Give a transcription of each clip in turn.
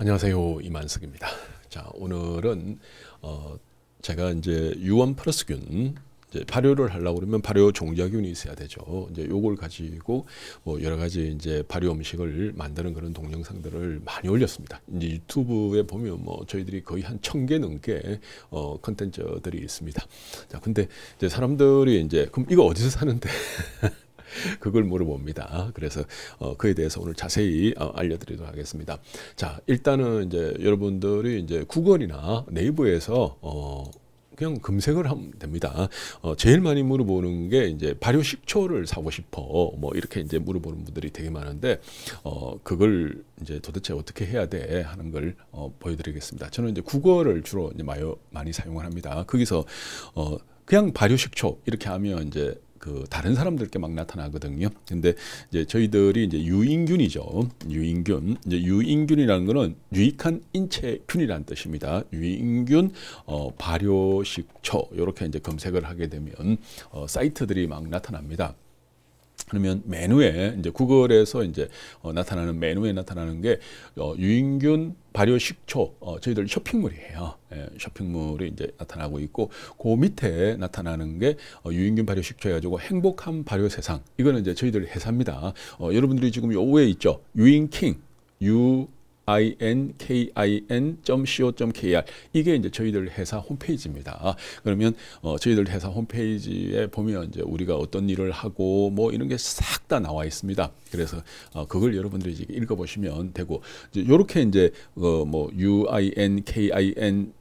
안녕하세요 이만석입니다. 자 오늘은 어 제가 이제 유원 플러스균 이제 발효를 하려고 그러면 발효 종자균이 있어야 되죠. 이제 요걸 가지고 뭐 여러 가지 이제 발효 음식을 만드는 그런 동영상들을 많이 올렸습니다. 이제 유튜브에 보면 뭐 저희들이 거의 한 천 개 넘게 어 컨텐츠들이 있습니다. 자 근데 이제 사람들이 이제 그럼 이거 어디서 사는데 그걸 물어봅니다. 그래서 어, 그에 대해서 오늘 자세히 어, 알려드리도록 하겠습니다. 자, 일단은 이제 여러분들이 이제 구글이나 네이버에서 어, 그냥 검색을 하면 됩니다. 어, 제일 많이 물어보는 게 이제 발효 식초를 사고 싶어. 뭐 이렇게 이제 물어보는 분들이 되게 많은데, 어, 그걸 이제 도대체 어떻게 해야 돼 하는 걸 어, 보여드리겠습니다. 저는 이제 국어를 주로 이제 많이, 많이 사용을 합니다. 거기서 어, 그냥 발효 식초 이렇게 하면 이제 그 다른 사람들께 막 나타나거든요. 근데 이제 저희들이 이제 유인균이죠. 유인균. 이제 유인균이라는 거는 유익한 인체균이라는 뜻입니다. 유인균 어, 발효식초 이렇게 이제 검색을 하게 되면 어, 사이트들이 막 나타납니다. 그러면 메뉴에 이제 구글에서 이제 어, 나타나는 메뉴에 나타나는 게 어, 유인균 발효 식초 어, 저희들 쇼핑몰이에요. 예, 쇼핑몰이 이제 나타나고 있고 그 밑에 나타나는 게 어, 유인균 발효 식초 해가지고 행복한 발효 세상 이거는 이제 저희들 회사입니다. 어, 여러분들이 지금 요 위에 있죠 유인킹 유 inkin.co.kr 이게 이제 저희들 회사 홈페이지입니다. 그러면 어, 저희들 회사 홈페이지에 보면 이제 우리가 어떤 일을 하고 뭐 이런 게 싹 다 나와 있습니다. 그래서 어, 그걸 여러분들이 이제 읽어보시면 되고 이제 요렇게 이제 어, 뭐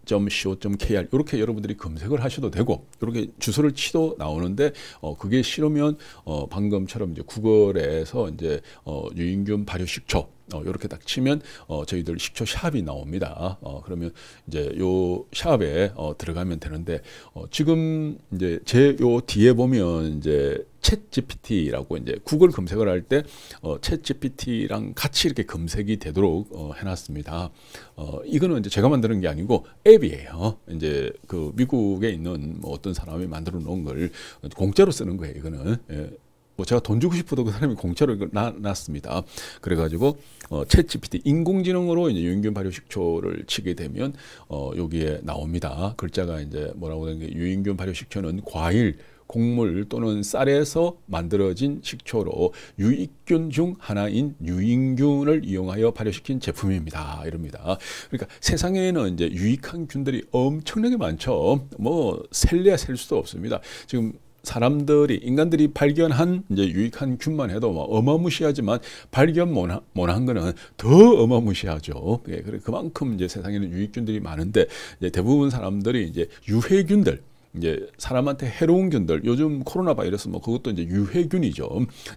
uinkin.co.kr 이렇게 여러분들이 검색을 하셔도 되고 이렇게 주소를 치도 나오는데 어, 그게 싫으면 어, 방금처럼 이제 구글에서 이제 어, 유인균 발효 식초 어, 이렇게 딱 치면 어, 저희들 식초 샵이 나옵니다. 어, 그러면 이제 요 샵에 어, 들어가면 되는데 어, 지금 이제 제 요 뒤에 보면 이제 챗 GPT라고 이제 구글 검색을 할때 어, 챗 GPT랑 같이 이렇게 검색이 되도록 어, 해놨습니다. 어, 이거는 이제 제가 만드는 게 아니고 앱이에요. 이제 그 미국에 있는 뭐 어떤 사람이 만들어 놓은 걸 공짜로 쓰는 거예요. 이거는. 예. 뭐 제가 돈 주고 싶어도 그 사람이 공짜로 나, 놨습니다. 그래가지고 어, 챗 GPT 인공지능으로 이제 유인균 발효 식초를 치게 되면 어, 여기에 나옵니다. 글자가 이제 뭐라고 하는 게 유인균 발효 식초는 과일 곡물 또는 쌀에서 만들어진 식초로 유익균 중 하나인 유인균을 이용하여 발효시킨 제품입니다. 이럽니다. 그러니까 세상에는 이제 유익한 균들이 엄청나게 많죠. 뭐 셀래야 셀 수도 없습니다. 지금 사람들이 인간들이 발견한 이제 유익한 균만 해도 뭐 어마무시하지만 발견 못한, 못한 거는 더 어마무시하죠. 예, 그래 그만큼 이제 세상에는 유익균들이 많은데 대부분 사람들이 이제 유해균들 이제 사람한테 해로운 균들 요즘 코로나 바이러스 뭐 그것도 이제 유해균이죠.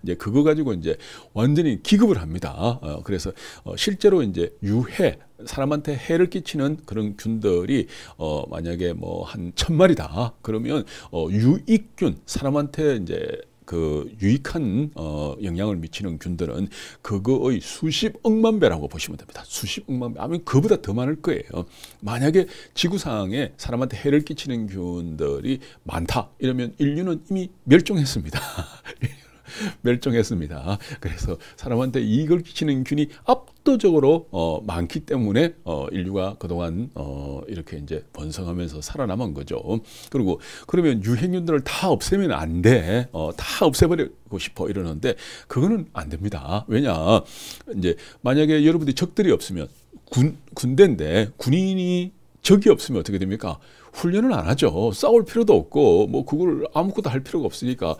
이제 그거 가지고 이제 완전히 기급을 합니다. 어, 그래서 어, 실제로 이제 유해 사람한테 해를 끼치는 그런 균들이 어 만약에 뭐 한 천마리다 그러면 어 유익균 사람한테 이제 그 유익한 어, 영향을 미치는 균들은 그거의 수십 억만 배라고 보시면 됩니다. 수십 억만 배. 아니면 그보다 더 많을 거예요. 만약에 지구상에 사람한테 해를 끼치는 균들이 많다. 이러면 인류는 이미 멸종했습니다. 멸종했습니다. 그래서 사람한테 이익을 끼치는 균이 압 도적으로 어, 많기 때문에 어, 인류가 그동안 어, 이렇게 이제 번성하면서 살아남은 거죠. 그리고 그러면 유해균들을 다 없애면 안 돼. 어, 다 없애버리고 싶어 이러는데 그거는 안 됩니다. 왜냐 이제 만약에 여러분들이 적들이 없으면 군 군대인데 군인이 적이 없으면 어떻게 됩니까? 훈련을 안 하죠. 싸울 필요도 없고 뭐 그걸 아무것도 할 필요가 없으니까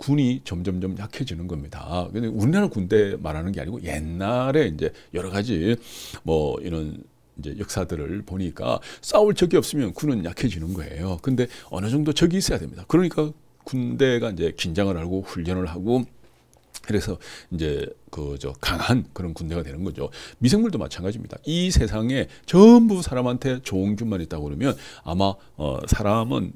군이 점점점 약해지는 겁니다. 근데 우리나라 군대 말하는 게 아니고 옛날에 이제 여러 가지 뭐 이런 이제 역사들을 보니까 싸울 적이 없으면 군은 약해지는 거예요. 근데 어느 정도 적이 있어야 됩니다. 그러니까 군대가 이제 긴장을 하고 훈련을 하고 그래서 이제 그 저 강한 그런 군대가 되는 거죠. 미생물도 마찬가지입니다. 이 세상에 전부 사람한테 좋은 균만 있다고 그러면 아마 어 사람은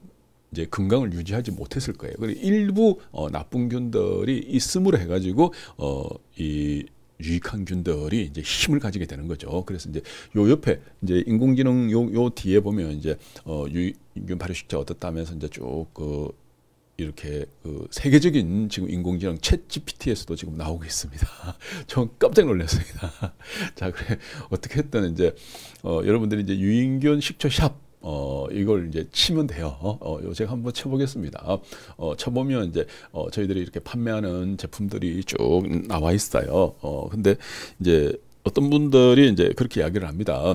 이제 건강을 유지하지 못했을 거예요. 그리고 일부 어, 나쁜 균들이 있음으로 해가지고 어, 이 유익한 균들이 이제 힘을 가지게 되는 거죠. 그래서 이제 요 옆에 이제 인공지능 요, 요 뒤에 보면 이제 어, 유익균 발효식자 어떻다 하면서 이제 쭉그 이렇게 그 세계적인 지금 인공지능 챗 GPT에서도 지금 나오고 있습니다. 전 깜짝 놀랐습니다. 자, 그래 어떻게 했든 이제 어, 여러분들이 이제 유인균 식초 샵 어, 이걸 이제 치면 돼요. 어, 어 제가 한번 쳐보겠습니다. 어, 쳐보면 이제, 어, 저희들이 이렇게 판매하는 제품들이 쭉 나와 있어요. 어, 근데 이제 어떤 분들이 이제 그렇게 이야기를 합니다.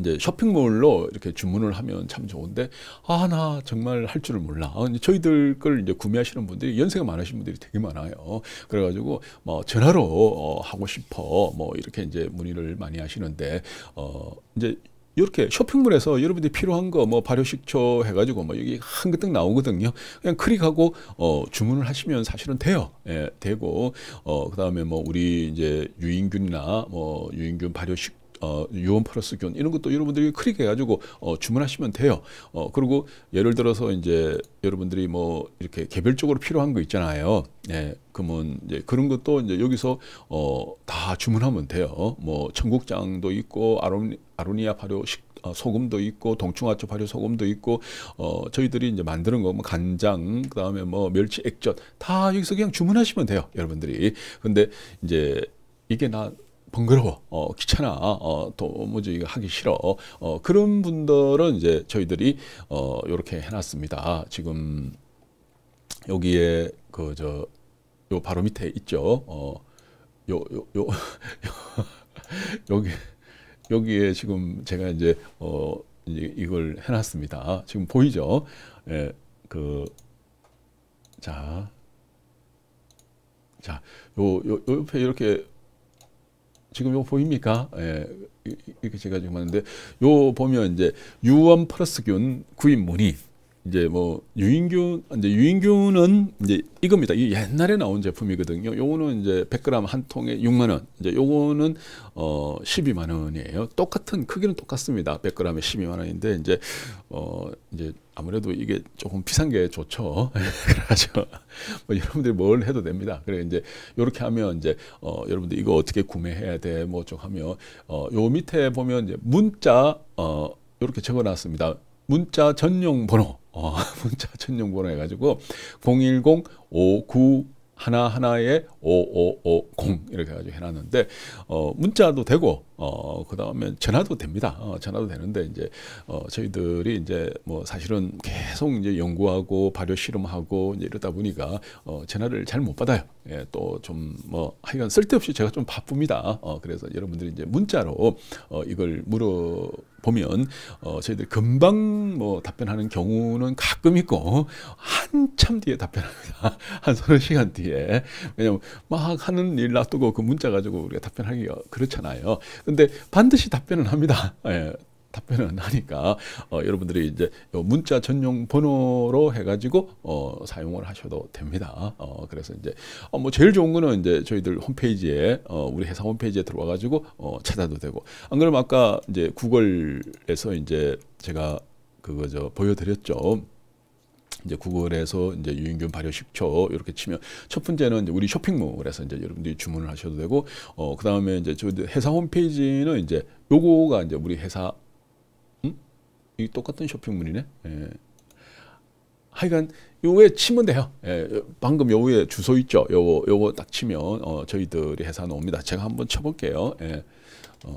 이제 쇼핑몰로 이렇게 주문을 하면 참 좋은데 아 나 정말 할 줄을 몰라. 아, 저희들 걸 이제 구매하시는 분들이 연세가 많으신 분들이 되게 많아요. 그래가지고 뭐 전화로 어, 하고 싶어 뭐 이렇게 이제 문의를 많이 하시는데 어 이제 이렇게 쇼핑몰에서 여러분들이 필요한 거 뭐 발효식초 해가지고 뭐 여기 한그뜩 나오거든요. 그냥 클릭하고 어 주문을 하시면 사실은 돼요. 예, 되고 어 그다음에 뭐 우리 이제 유인균이나 뭐 유인균 발효식 어, 유원 플러스균 이런 것도 여러분들이 클릭해 가지고 어, 주문하시면 돼요. 어, 그리고 예를 들어서 이제 여러분들이 뭐 이렇게 개별적으로 필요한 거 있잖아요. 예, 그러면 이제 그런 것도 이제 여기서 어, 다 주문하면 돼요. 뭐 청국장도 있고 아로니, 아로니아 발효 식 어, 소금도 있고 동충하초 발효 소금도 있고 어 저희들이 이제 만드는 거 뭐 간장 그다음에 뭐 멸치 액젓 다 여기서 그냥 주문하시면 돼요 여러분들이 근데 이제 이게 나 번거로워, 어, 귀찮아, 어, 도무지 하기 싫어. 어, 그런 분들은 이제 저희들이 어, 이렇게 해놨습니다. 지금 여기에 그 저 요 바로 밑에 있죠. 어, 요, 요, 요, 여기 여기에 지금 제가 이제 어 이제 이걸 해놨습니다. 지금 보이죠? 예, 그 자, 자, 요, 요, 요 옆에 이렇게 지금 요 보입니까? 예, 이렇게 제가 지금 하는데 요 보면 이제 유원 플러스균 구입 문의 이제 뭐 유인균 이제 유인균은 이제 이겁니다. 이 옛날에 나온 제품이거든요. 요거는 이제 100g 한 통에 6만 원. 이제 요거는 어 12만 원이에요. 똑같은 크기는 똑같습니다. 100g에 12만 원인데 이제 어 이제 아무래도 이게 조금 비싼 게 좋죠. 그래가지고 뭐 여러분들이 뭘 해도 됩니다. 그래 이제 요렇게 하면 이제 어 여러분들 이거 어떻게 구매해야 돼? 뭐 좀 하면 어요 밑에 보면 이제 문자 어 요렇게 적어놨습니다. 문자 전용 번호 어, 문자 전용 번호 해가지고 010 59 하나 하나에 5550 이렇게 해가지고 해놨는데 어 문자도 되고 어 그 다음에 전화도 됩니다. 어 전화도 되는데 이제 어 저희들이 이제 뭐 사실은 계속 이제 연구하고 발효 실험하고 이제 이러다 보니까 어 전화를 잘 못 받아요. 예, 또 좀 뭐 하여간 쓸데없이 제가 좀 바쁩니다. 어 그래서 여러분들이 이제 문자로 어 이걸 물어 보면 어 저희들 금방 뭐 답변하는 경우는 가끔 있고 한참 뒤에 답변합니다. 한 서너 시간 뒤에 왜냐면 막 하는 일 놔두고 그 문자 가지고 우리가 답변하기가 그렇잖아요. 근데 반드시 답변은 합니다. 예. 답변을 하니까 어, 여러분들이 이제 문자 전용 번호로 해가지고 어, 사용을 하셔도 됩니다. 어, 그래서 이제 어, 뭐 제일 좋은 거는 이제 저희들 홈페이지에 어, 우리 회사 홈페이지에 들어와가지고 어, 찾아도 되고 안 그러면 아까 이제 구글에서 이제 제가 그거 저 보여드렸죠. 이제 구글에서 이제 유인균 발효 식초 이렇게 치면 첫 번째는 우리 쇼핑몰에서 이제 여러분들이 주문을 하셔도 되고 어 그다음에 이제 저 회사 홈페이지는 이제 요거가 이제 우리 회사 음? 이 똑같은 쇼핑몰이네. 예. 하여간 요에 치면 돼요. 예, 방금 요 위에 주소 있죠. 요거 요거 딱 치면 어, 저희들이 회사 나옵니다. 제가 한번 쳐볼게요. 예, 어,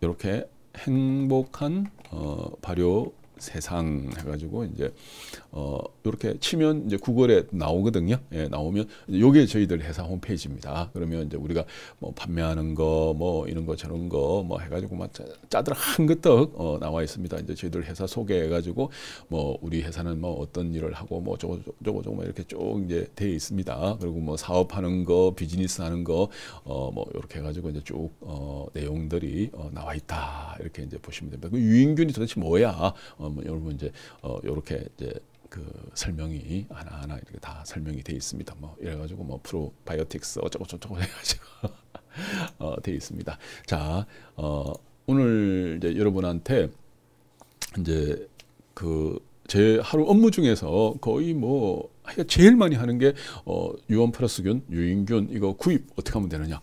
이렇게 행복한 어, 발효 세상 해가지고 이제 어 이렇게 치면 이제 구글에 나오거든요. 예, 나오면 요게 저희들 회사 홈페이지입니다. 그러면 이제 우리가 뭐 판매하는 거 뭐 이런 거 저런 거 뭐 해가지고 막 짜들 한그떡 어, 나와 있습니다. 이제 저희들 회사 소개해가지고 뭐 우리 회사는 뭐 어떤 일을 하고 뭐 저거 저거 저거 이렇게 쭉 이제 돼 있습니다. 그리고 뭐 사업하는 거 비즈니스 하는 거 어 뭐 이렇게 해가지고 이제 쭉 어, 내용들이 어, 나와 있다 이렇게 이제 보시면 됩니다. 그 유인균이 도대체 뭐야? 어, 뭐 여러분 이제 어, 이렇게 이제 그 설명이 하나하나 이렇게 다 설명이 돼 있습니다. 뭐 이래 가지고 뭐 프로바이오틱스 어쩌고 저쩌고 해 가지고 어, 돼 있습니다. 자, 어, 오늘 이제 여러분한테 이제 그 제 하루 업무 중에서 거의 뭐 제일 많이 하는 게 어, 유원 플러스균, 유인균 이거 구입 어떻게 하면 되느냐.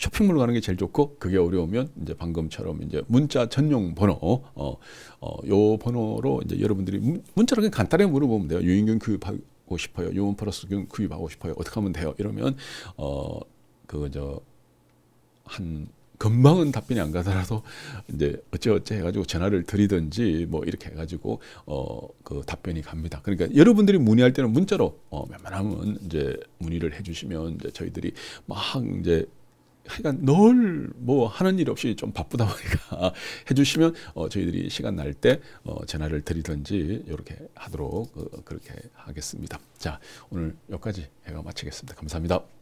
쇼핑몰 가는 게 제일 좋고 그게 어려우면 이제 방금처럼 이제 문자 전용 번호 어, 어, 요 번호로 이제 여러분들이 문, 자로 그냥 간단하게 물어보면 돼요. 유인균 그 구입하고 싶어요. 유원 플러스균 구입하고 싶어요. 어떻게 하면 돼요? 이러면 어 그저 한 금방은 답변이 안 가더라도 이제 어찌어찌 해가지고 전화를 드리든지 뭐 이렇게 해가지고 어 그 답변이 갑니다. 그러니까 여러분들이 문의할 때는 문자로 어 웬만하면 이제 문의를 해주시면 이제 저희들이 막 이제 하여간 늘뭐 하는 일 없이 좀 바쁘다 보니까 해주시면 어, 저희들이 시간 날 때 어, 전화를 드리든지 이렇게 하도록 어, 그렇게 하겠습니다. 자 오늘 여기까지 해가 마치겠습니다. 감사합니다.